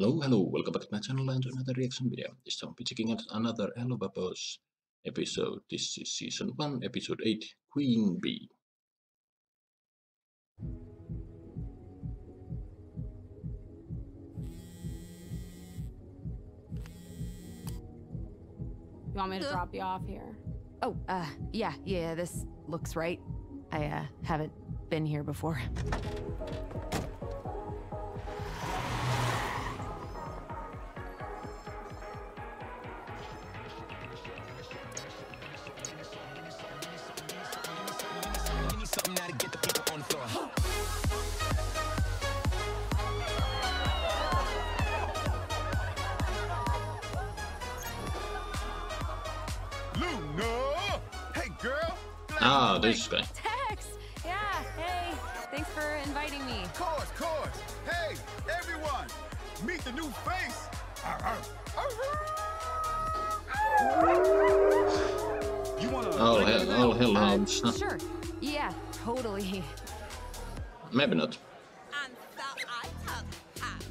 Hello, hello, welcome back to my channel and to another reaction video. This time we're checking out another Helluva Boss episode. This is season 1, episode 8, Queen Bee. You want me to drop you off here? Oh, uh, yeah, yeah, this looks right. I, uh, haven't been here before. Glad you this guy. Tex! Yeah, hey, thanks for inviting me. Course, course. Hey, everyone! Meet the new face! You wanna... All like hell, it all now? Uh, sure. Yeah, totally. Maybe not. And so I told him,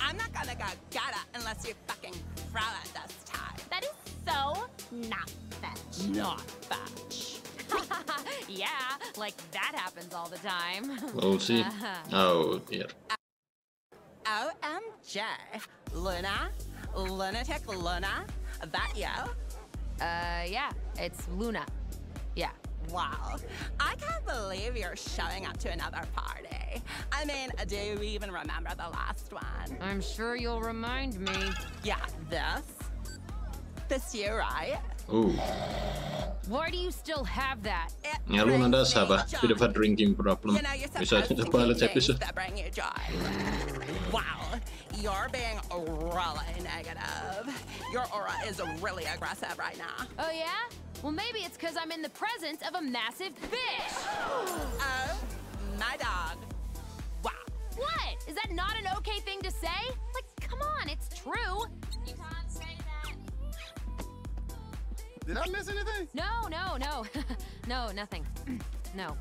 I'm not gonna go get it unless you fucking throw it this time. That is so not fetch. Not fetch. yeah, like that happens all the time. We'll see. Oh dear. OMG. Loona? Lunatic Loona? That you? Uh, yeah, it's Loona. Yeah. Wow. I can't believe you're showing up to another party. I mean, do you even remember the last one? I'm sure you'll remind me. Yeah, this? This you, right? Ooh. Why do you still have that? It Yeah, Loona does have a bit of a drinking problem. You know, you're Besides the pilot episode. that bring you joy. Wow, you're being really negative. Your aura is really aggressive right now. Oh, yeah? Well, maybe it's because I'm in the presence of a massive fish. Oh, my dog. Wow. What? Is that not an Did I miss anything? No, no, no. no, nothing. no.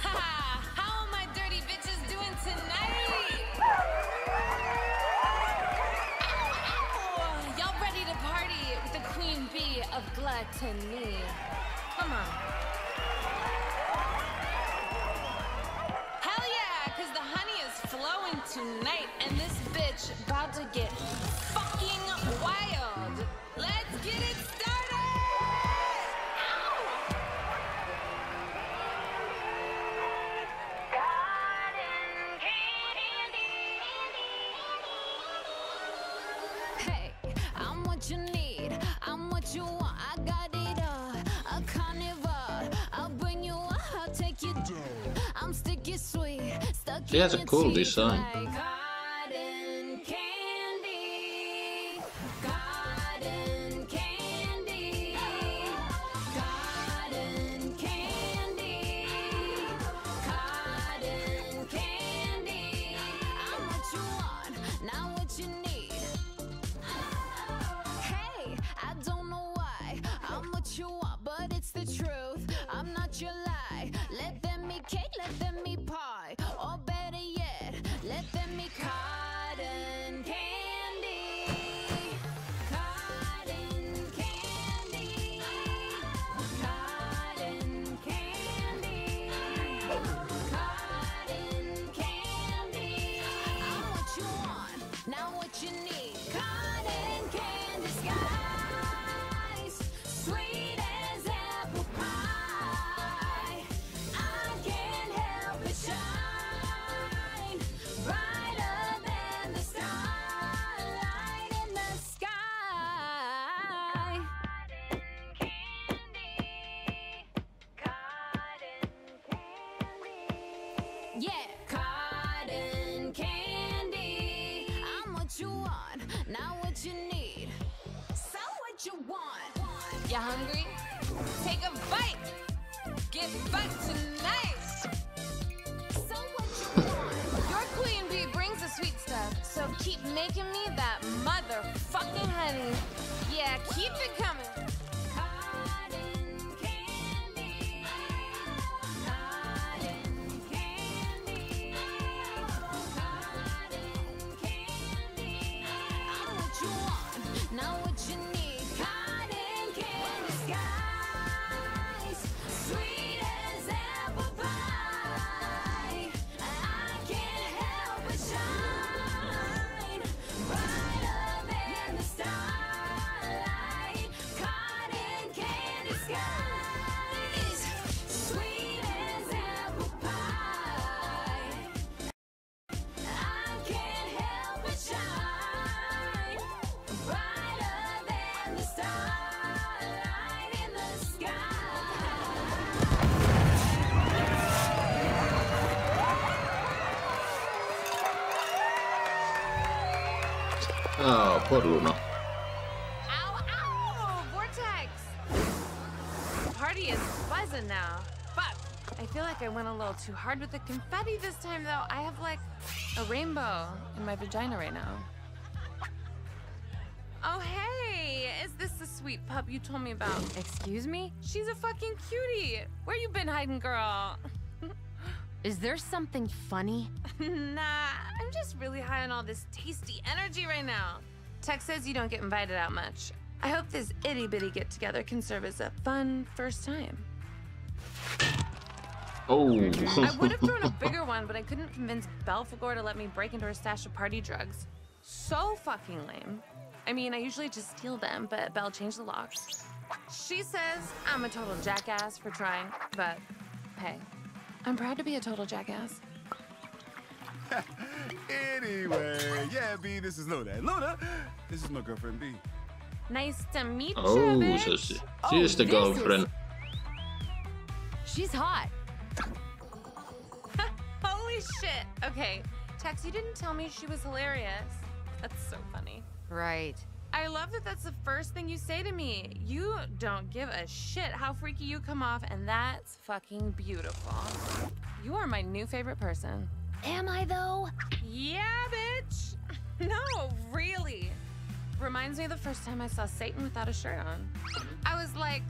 Ha! How are my dirty bitches doing tonight? Oh, y'all ready to party with the queen bee of gluttony? Come on. Hell yeah, cause the honey is flowing tonight and this bitch about to get She has a cool design. like You hungry? Take a bite. Get fucked tonight. So what you want? Your queen bee brings the sweet stuff, so keep making me that motherfucking honey. Yeah, keep it coming. Candy. what you need. Oh, poor Ow, ow! Vortex! Party is buzzing now. Fuck! I feel like I went a little too hard with the confetti this time, though. I have like a rainbow in my vagina right now. Oh, hey! Is this the sweet pup you told me about? Excuse me? She's a fucking cutie! Where you been hiding, girl? Is there something funny? nah, I'm just really high on all this tasty energy right now. Tech says you don't get invited out much. I hope this itty bitty get together can serve as a fun first time. Oh. I would have thrown a bigger one, but I couldn't convince Belphegor to let me break into her stash of party drugs. So fucking lame. I mean, I usually just steal them, but Belle changed the locks. She says I'm a total jackass for trying, but hey, I'm proud to be a total jackass. Anyway, yeah, Bee, this is Loona. And Loona, this is my girlfriend Bee. Nice to meet you, Oh, bitch. so she, Oh, she's the this girlfriend. She's hot. Holy shit. Okay, Tex, you didn't tell me she was hilarious. That's so funny. Right. I love that that's the first thing you say to me. You don't give a shit how freaky you come off, and that's fucking beautiful. You are my new favorite person. Am I though? Yeah, bitch. No, really. Reminds me of the first time I saw Satan without a shirt on. I was like,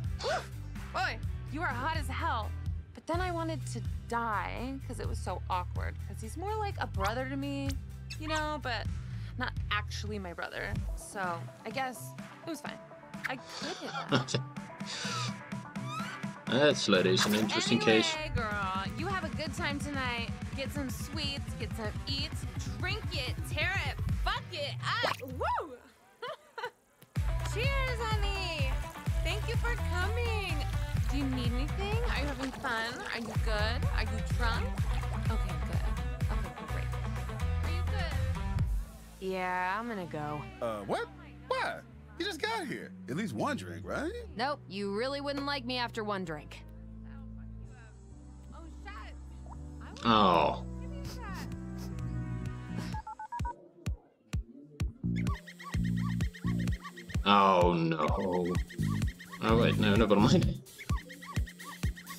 boy, you are hot as hell. But then I wanted to die because it was so awkward. Because he's more like a brother to me, you know, but not actually my brother. So I guess it was fine. I could hit him. That's ladies, an interesting anyway, case. girl, you have a good time tonight. Get some sweets, get some eats, drink it, tear it, fuck it up. Woo! Cheers, honey. Thank you for coming. Do you need anything? Are you having fun? Are you good? Are you drunk? Okay, good. Okay, great. Are you good? Yeah, I'm gonna go. Uh, what? Why? You just got here. At least one drink, right? Nope, you really wouldn't like me after one drink. Oh, shit. Oh. Give me a shot. Oh no. Oh wait, no, never mind.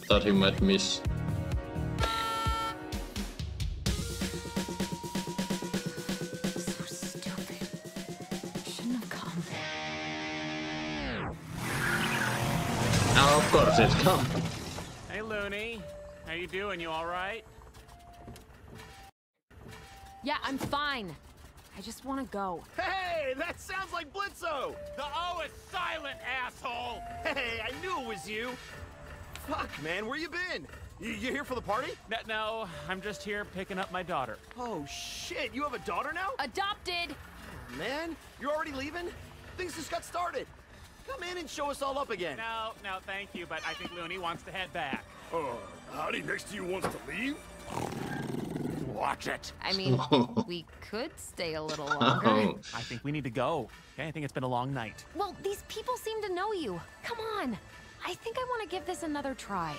Thought he might miss. Of course it's come. Hey, Looney. How you doing? You all right? Yeah, I'm fine. I just want to go. Hey, that sounds like Blitzo! The O is silent, asshole! Hey, I knew it was you! Fuck, man, where you been? You, you here for the party? No, no, I'm just here picking up my daughter. Oh, shit, you have a daughter now? Adopted! Man, you're already leaving? Things just got started. Come in and show us all up again. No, no, thank you, but I think Looney wants to head back. Uh, Howdy next to you wants to leave? Watch it. I mean, we could stay a little longer. Oh. I think we need to go. Okay, I think it's been a long night. Well, these people seem to know you. Come on. I think I want to give this another try.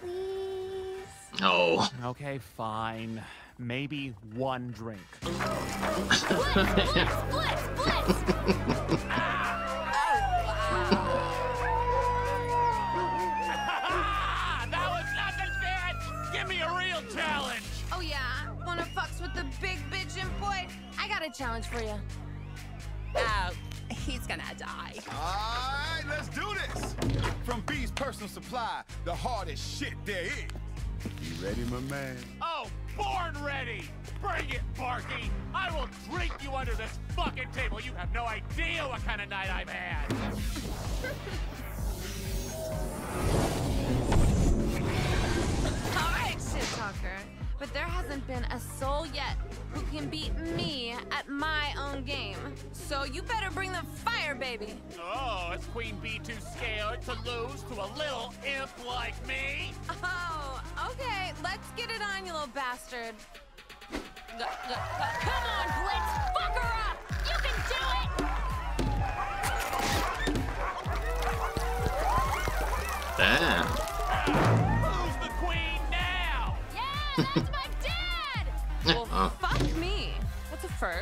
Please? Oh. Okay, fine. Maybe one drink. Blitz! Blitz! Blitz! Got a challenge for you. Oh, he's gonna die. All right, let's do this. From Bee's personal supply, the hardest shit there is. You ready, my man? Oh, born ready! Bring it, Barky! I will drink you under this fucking table. You have no idea what kind of night I've had. All right, shit talker. But there hasn't been a soul yet who can beat me at my own game. So you better bring the fire, baby. Oh, is Queen Bee too scared to lose to a little imp like me? Oh, okay. Let's get it on, you little bastard. Come on, Blitz! Fuck her up! You can do it! Damn.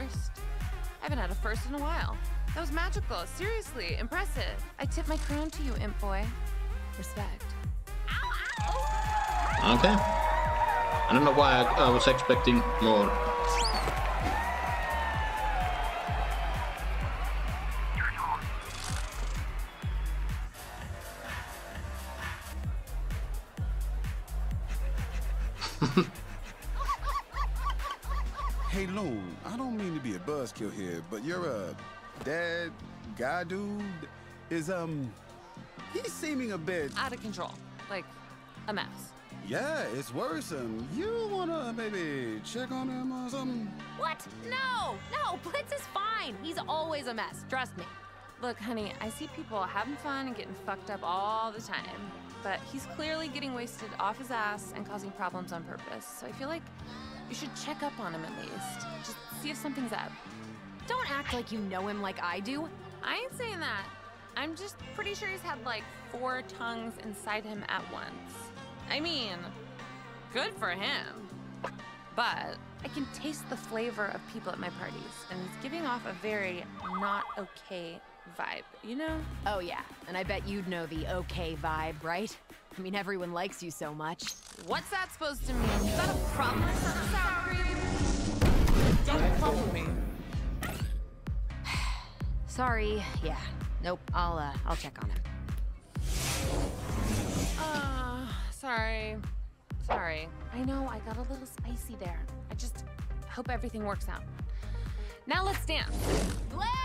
First. I haven't had a first in a while. That was magical. Seriously, impressive. I tip my crown to you, imp boy. Respect. Ow, ow. Okay. I don't know why I, I was expecting more. Hey, Loon, I don't mean to be a buzzkill here, but your uh, dad, guy dude, is, um, he's seeming a bit, Out of control. Like, a mess. yeah, it's worrisome. You wanna maybe check on him or something? What? No! No, Blitz is fine. He's always a mess. Trust me. Look, honey, I see people having fun and getting fucked up all the time. But he's clearly getting wasted off his ass and causing problems on purpose. So I feel like you should check up on him at least. Just see if something's up. Don't act like you know him like I do. I ain't saying that. I'm just pretty sure he's had like four tongues inside him at once. I mean, good for him. But I can taste the flavor of people at my parties, and he's giving off a very not okay vibe, you know? Oh, yeah. And I bet you'd know the okay vibe, right? I mean, everyone likes you so much. What's that supposed to mean? You got a problem with sour cream? Don't follow me. Sorry. Yeah. Nope. I'll, uh, I'll check on him. Uh, sorry. Sorry. I know I got a little spicy there. I just hope everything works out. Now let's dance. Blitz!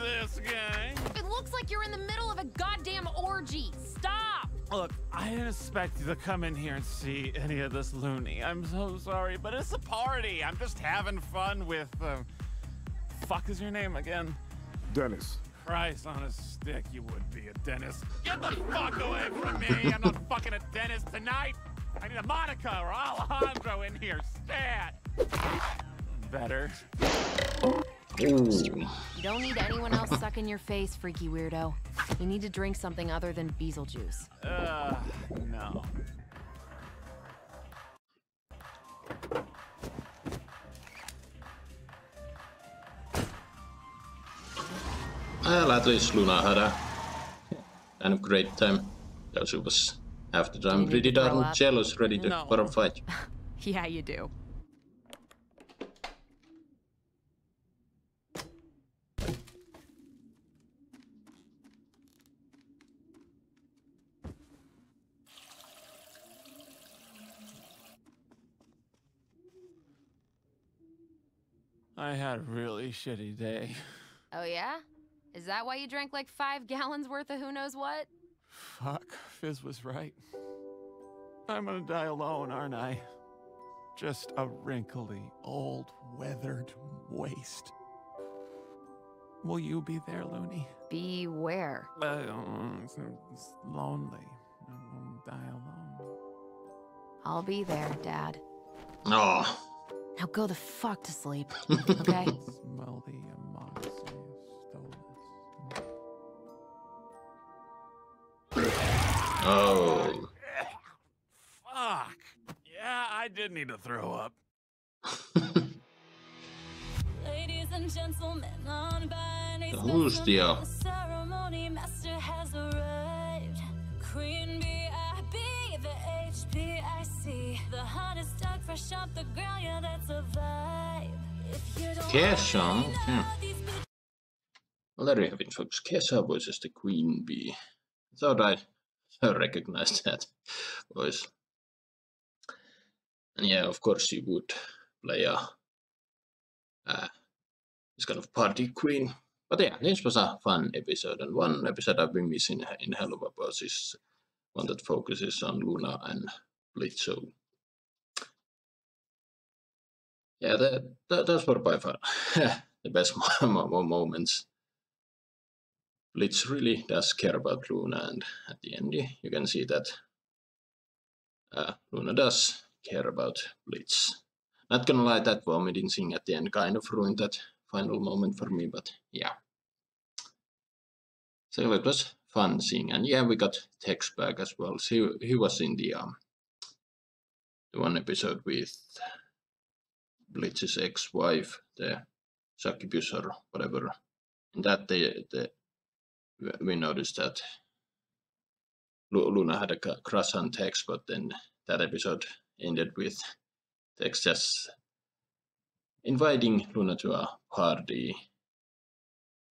This guy. It looks like you're in the middle of a goddamn orgy. Stop! Look, I didn't expect you to come in here and see any of this loony. I'm so sorry, but it's a party. I'm just having fun with. Uh, fuck is your name again? Dennis. Christ on a stick, you would be a dentist. Get the fuck away from me! I'm not fucking a dentist tonight. I need a Monica or Alejandro in here, stat. Better. Ooh. You don't need anyone else sucking your face, freaky weirdo. You need to drink something other than Beezle juice. Uh, no. Well, at least Loona had a kind of great time. Though she was after the time You need pretty darn jealous, ready to No. for a fight. Yeah, you do. I had a really shitty day. Oh, yeah? Is that why you drank like five gallons worth of who knows what? Fuck, Fizz was right. I'm gonna die alone, aren't I? Just a wrinkly, old, weathered waste. Will you be there, Looney? Beware. Uh, it's, it's lonely. I'm gonna die alone. I'll be there, Dad. Oh, Now go the fuck to sleep, okay? Smell the amoxia oh. Fuck. Yeah, I did need to throw up. Ladies and gentlemen, on by Who's the, ceremony master has arrived. Queen bee, I be the HPIC, the hottest dog fresh off the ground, yeah, that's a vibe. If you don't Keshan, already okay. know these bitches Well, there you have it, folks. Kesha voices the Queen Bee. I thought I recognized that voice. And yeah, of course, you would play a uh, this kind of party queen. But yeah, this was a fun episode, and one episode I've been missing in Helluva Boss is one that focuses on Loona and Blitzo. Yeah, that, that those were by far the best moments. Blitz really does care about Loona, and at the end you can see that uh, Loona does care about Blitz. Not gonna lie, that vomiting scene at the end kind of ruined that final moment for me, but yeah. So it was fun seeing, and yeah, we got Tex back as well. So he, he was in the um the one episode with Blitz's ex-wife, the succubus or whatever. In that they, they we noticed that Loona had a crush on Tex, but then that episode ended with Tex just inviting Loona to a party,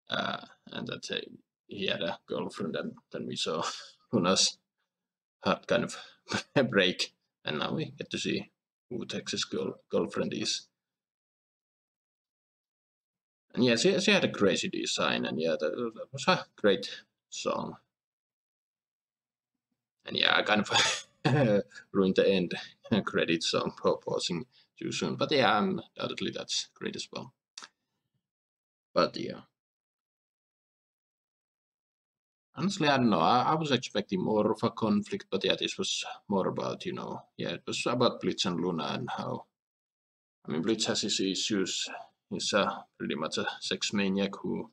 uh, and that uh, he had a girlfriend, and then we saw Loona's had kind of a break, and now we get to see who Texas girl girlfriend is. And yeah, she, she had a crazy design, and yeah, that, that was a great song. And yeah, I kind of ruined the end credit song pausing too soon. But yeah, undoubtedly that's great as well. But yeah. Honestly, I don't know. I, I was expecting more of a conflict, but yeah, this was more about, you know, yeah, it was about Blitz and Loona and how, I mean, Blitz has his issues He's a pretty much a sex maniac who,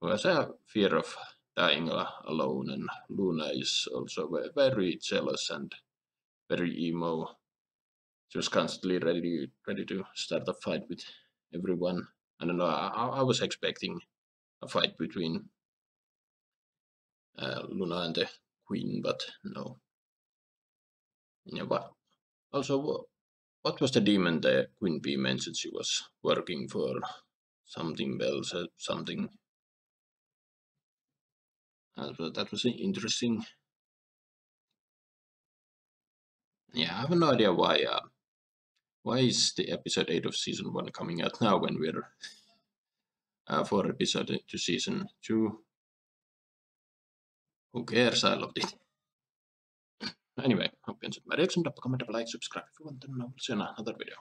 who has a fear of dying alone, and Loona is also very jealous and very emo. She was constantly ready ready to start a fight with everyone. I don't know. I, I was expecting a fight between uh, Loona and the Queen, but no. Yeah, but also what was the demon the Queen Bee mentioned she was working for? Something else, uh, something. Uh, that was interesting. Yeah, I have no idea why. Uh, why is the episode eight of season one coming out now when we're uh, four episode to season two? Who cares? I loved it. Anyway, hope you enjoyed my reaction. Drop a comment, like, subscribe if you want, and I will see you in another video.